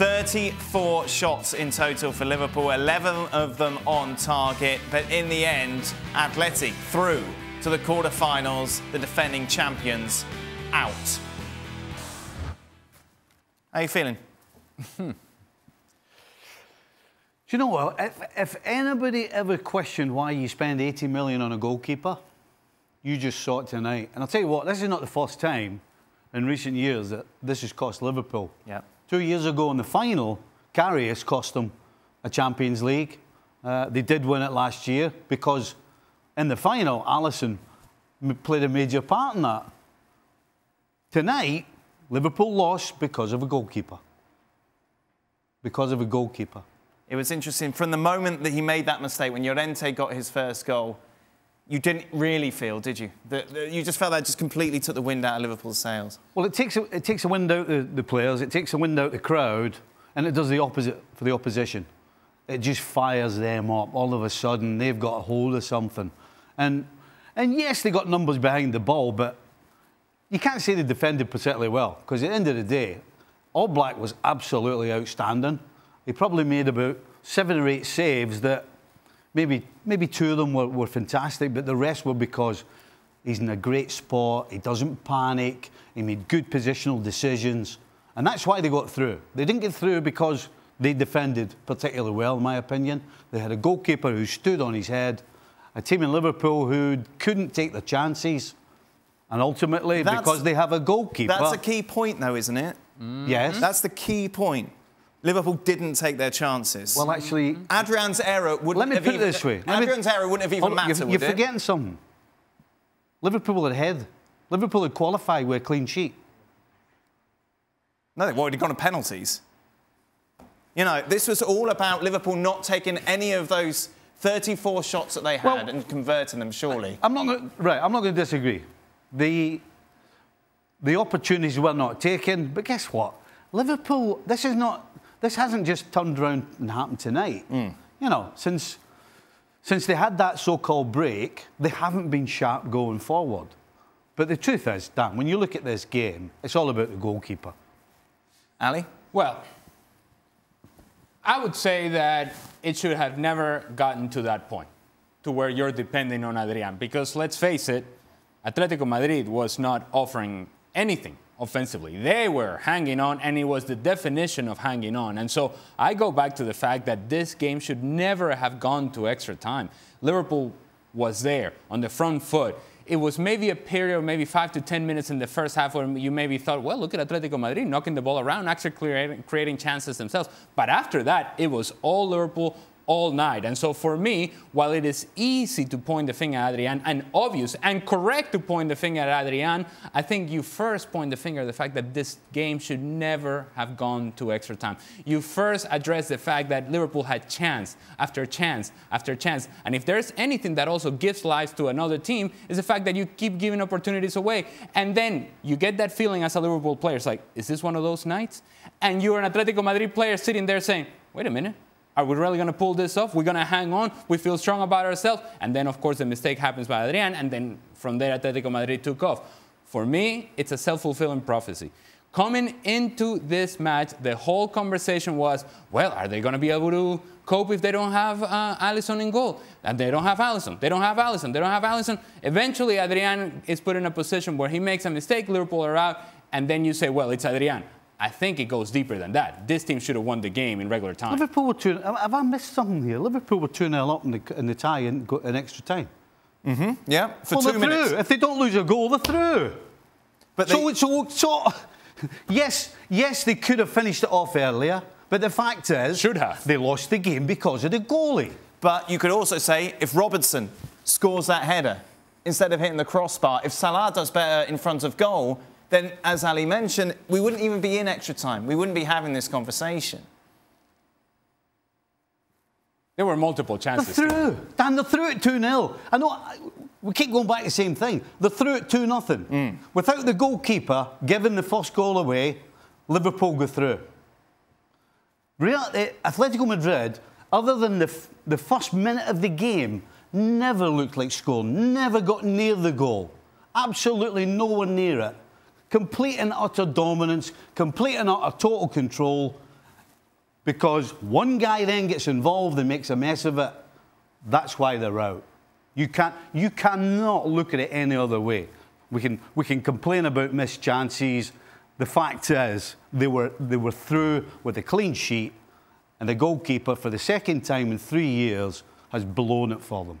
34 shots in total for Liverpool, 11 of them on target. But in the end, Atleti through to the quarter-finals, the defending champions out. How are you feeling? Do you know what? If, if anybody ever questioned why you spend 80 million on a goalkeeper, you just saw it tonight. And I'll tell you what, this is not the first time in recent years that this has cost Liverpool. Yeah. Two years ago in the final, Karius cost them a Champions League. Uh, they did win it last year because in the final, Alisson played a major part in that. Tonight, Liverpool lost because of a goalkeeper. Because of a goalkeeper. It was interesting. From the moment that he made that mistake, when Llorente got his first goal, you didn't really feel, did you? That, that you just felt that just completely took the wind out of Liverpool's sails. Well, it takes a, it takes a wind out the, the players, it takes a wind out the crowd, and it does the opposite for the opposition. It just fires them up. All of a sudden, they've got a hold of something, and and yes, they got numbers behind the ball, but you can't say they defended particularly well because at the end of the day, Oblak was absolutely outstanding. He probably made about seven or eight saves that maybe maybe two of them were, were fantastic, but the rest were because he's in a great spot, he doesn't panic, he made good positional decisions, and that's why they got through. They didn't get through because they defended particularly well, in my opinion. They had a goalkeeper who stood on his head, a team in Liverpool who couldn't take the chances, and ultimately, That's- because they have a goalkeeper. That's a key point, though, isn't it? Yes. That's the key point. Liverpool didn't take their chances. well, actually, Adrian's error wouldn't Let me have put it even, this way. Me- Adrian's error wouldn't have even Oh, mattered, You're, you're it? forgetting something. Liverpool had ahead. Liverpool had qualified with a clean sheet. No, they've already gone to penalties. You know, this was all about Liverpool not taking any of those 34 shots that they had Well- and converting them, surely. I'm not gonna, right. I'm not going to disagree. The the opportunities were not taken, but guess what? Liverpool. This is not. This hasn't just turned around and happened tonight. Hmm. You know, since since they had that so-called break, they haven't been sharp going forward. But the truth is, Dan, when you look at this game, it's all about the goalkeeper. Ali? Well, I would say that it should have never gotten to that point, to where you're depending on Adrian. Because let's face it, Atletico Madrid was not offering anything offensively. They were hanging on, and it was the definition of hanging on. And so I go back to the fact that this game should never have gone to extra time. Liverpool was there on the front foot. It was maybe a period of maybe five to 10 minutes in the first half where you maybe thought, well, look at Atletico Madrid knocking the ball around, actually creating, creating chances themselves. But after that, it was all Liverpool all night. And so for me, while it is easy to point the finger at Adrian and obvious and correct to point the finger at Adrian, I think you first point the finger at the fact that this game should never have gone to extra time. You first address the fact that Liverpool had chance after chance after chance. And if there's anything that also gives life to another team, is the fact that you keep giving opportunities away. And then you get that feeling as a Liverpool player. It's like, is this one of those nights? And you're an Atletico Madrid player sitting there saying, wait a minute. Are we really going to pull this off? We're going to hang on. We feel strong about ourselves. And then, of course, the mistake happens by Adrian. And then from there, Atletico Madrid took off. For me, it's a self fulfilling prophecy. Coming into this match, the whole conversation was, well, are they going to be able to cope if they don't have uh, Alisson in goal? And they don't have Alisson. They don't have Alisson. They don't have Alisson. Eventually, Adrian is put in a position where he makes a mistake, Liverpool are out, and then you say, well, it's Adrian. I think it goes deeper than that. This team should have won the game in regular time. Liverpool were two. Have I missed something here? Liverpool were two 0 up in the, in the tie in, go- in extra time. Mm -hmm. Yeah, for well, 2 they're minutes. through. If they don't lose a goal, they're through. But so, they- so, so, yes, yes, they could have finished it off earlier, but the fact is, Should have. They lost the game because of the goalie. But you could also say if Robertson scores that header instead of hitting the crossbar, if Salah does better in front of goal, then as Ali mentioned, we wouldn't even be in extra time. We wouldn't be having this conversation. There were multiple chances. They're chances. through. Dan, they're through at 2 0. I know I- we keep going back to the same thing. They're through at 2 0. Without the goalkeeper giving the first goal away, Liverpool go through. Real, eh, Atletico Madrid, other than the, f- the first minute of the game, never looked like scoring, never got near the goal. Absolutely nowhere near it. Complete and utter dominance, complete and utter total control. because one guy then gets involved and makes a mess of it. That's why they're out. You, can't, you cannot look at it any other way. We can, we can complain about missed chances. The fact is, they were, they were through with a clean sheet, and the goalkeeper, for the second time in three years, has blown it for them.